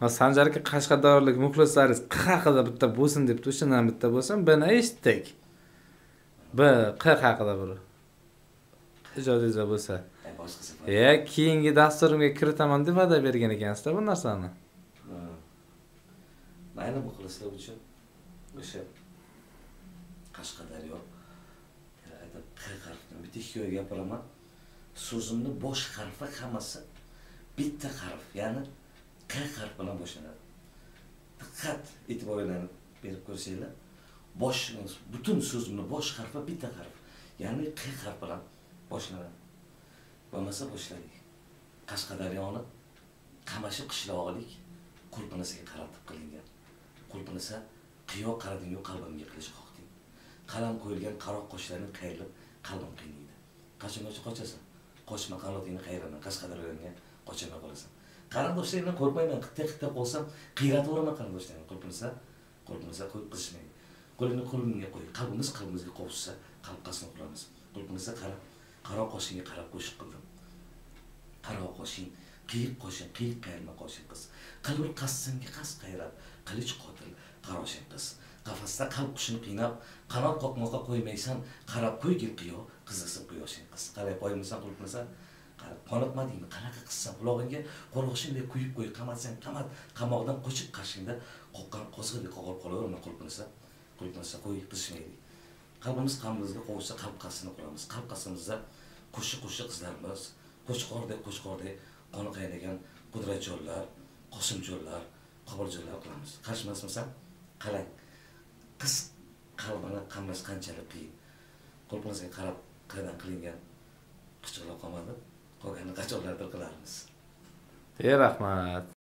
sanjar aka qashqadaryolik muxlislaringiz q haqida bitta bo'lsin debdi o'shandan bitta bo'lsin bni eshitdik. B q haqida bir ijodingizda bo'lsa. Bor. e keyingi dasturimga kiritaman deb va'da bergan ekansizda bu narsani. Mayli muxlislar uchun o'sha qashqadaryo e, q harfini bitta hikoya gapiraman. So'zimni bosh harfi hammasi bitta harf ya'ni q harf bilan boshlanadi. Diqqat e'tiborlarni berib ko'rsanglar bosh butun so'zimni bosh harfi bitta harf ya'ni q harf bilan boshlanadi. Bo'lmasa boshladik qashqadaryoni qamashi qishlog'ilik qulpinasiga qaratib qilingan. Qulpinasa qiyo qaradingu qalbimga qilish qoqding qalam qo'yilgan qaroq qoshlaring qayrilib qalbim qiynaydi. Qachongacha qochasan qochma qanotingni qayraman. Qashqadaryoga qochamay qolasan qarindoshlaringdan qo'rqmayman. Qitta qitta qolsam qiyrataveraman qarindoshlarimni qulpinasa qulpinasa qo'y qizishmaydi qo'lingni qo'limga qo'y qalbimiz qalbimizga qovushsa qalbqasini quramiz. Qulpinasa qarab qaro qoshingga qarab qo'shiq qildim. Qaro qoshing qiyiq qoshing qiyiq qayrilma qoshing qiz. Qilur qassingga qas qayrab qilich qotil qaroshing qiz. Qafasda qalb qushini qiynab qanot qoqmoqqa qo'ymaysan qarab qo'ygil qiyo qiziqsin quyoshing qiz. Qalay qo'ymaysan qulpinasa qarab qoniqmadingmi qanaqa qissa qulog'ingga qo'rg'oshinday quyib qo'y qamatsang qamat. Qamoqdan qochib qarshingda qo'rqqan qo'zg'idek qog'ib qolaverma qulpinasa qulpinasa qo'y qizishmaydi qalbimiz qalbimizga qovushsa qalb qasrini quramiz. Qalb qasimizda qo'shiq qo'shiq qizlarimiz qo'chqordek qo'chqordek qoni qaynagan qudratjonlar qosimjonlar qobiljonlar qilamiz. Qarshimasmisan qarang qiz qalbini qamlash qanchalik qiyin. Qo'lpinizga qarab qaydan qilingan? Qichqirlab qolmadi. E rahmat.